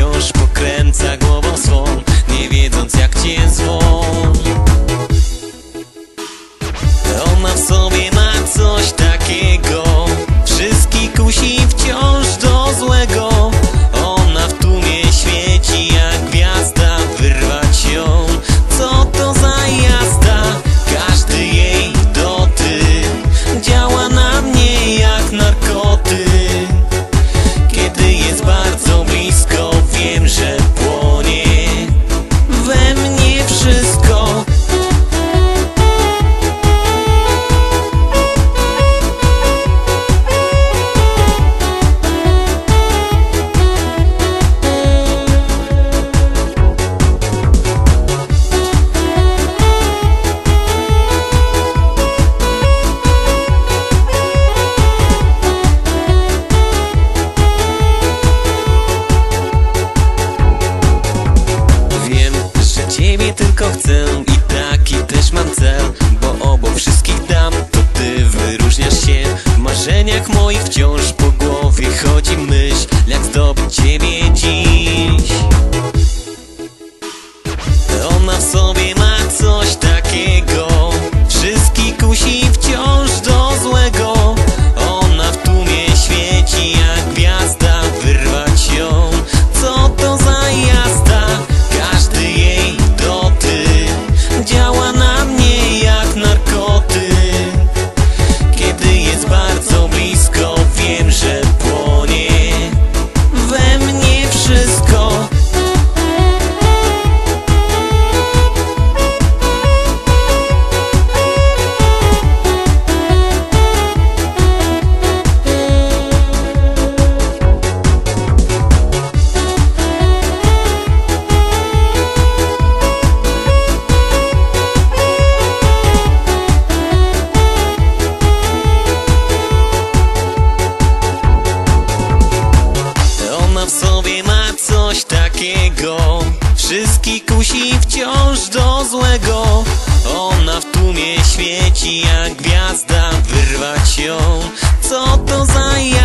wciąż pokręca głową swą Nie wiedząc jak cię zwą. On ma w sobie ma coś takiego. chodzi myśl, jak zdobyć ziemię Wszystkich kusi wciąż do złego. Ona w tłumie świeci jak gwiazda Wyrwać ją, co to za jej